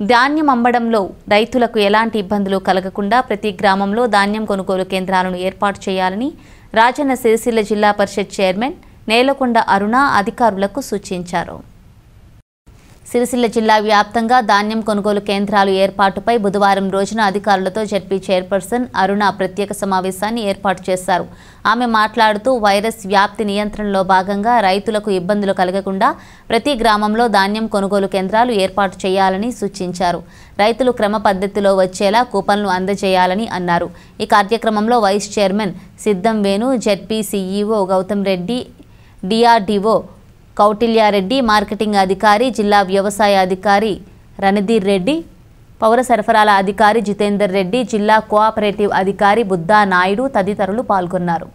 ధాన్యం అమ్మడంలో రైతులకు ఎలాంటి ఇబ్బందులు కలగకుండా ప్రతి గ్రామంలో ధాన్యం కొనుగోలు కేంద్రాలను ఏర్పాటు చేయాలని రాజన్న సిరిసిల్ల జిల్లా పరిషత్ చైర్మన్ నేలకొండ అరుణ అధికారులకు సూచించారు. సిరిసిల్ల జిల్లా వ్యాప్తంగా ధాన్యం కొనుగోలు కేంద్రాలు ఏర్పాటుపై బుధవారం రోజున అధికారులతో జడ్పీ చైర్పర్సన్ అరుణ ప్రత్యేక సమావేశాన్ని ఏర్పాటు చేశారు. ఆమె మాట్లాడుతూ వైరస్ వ్యాప్తి నియంత్రణలో భాగంగా రైతులకు ఇబ్బందులు కలగకుండా ప్రతి గ్రామంలో ధాన్యం కొనుగోలు కేంద్రాలు ఏర్పాటు చేయాలని సూచించారు. రైతులు క్రమ పద్ధతిలో వచ్చేలా కూపన్లు అందజేయాలని అన్నారు. ఈ కార్యక్రమంలో vice chairman Siddham Venu ZP CEO Gautam Reddy DRDO Kautilya Reddy marketing అధికారి జిల్లా వ్యవసాయ అధికారి రణధీర్ రెడ్డి పౌర సరఫరాల అధికారి జితేందర్ రెడ్డి జిల్లా కోఆపరేటివ్ అధికారి బుద్ధా నాయుడు తదితరులు పాల్గొన్నారు.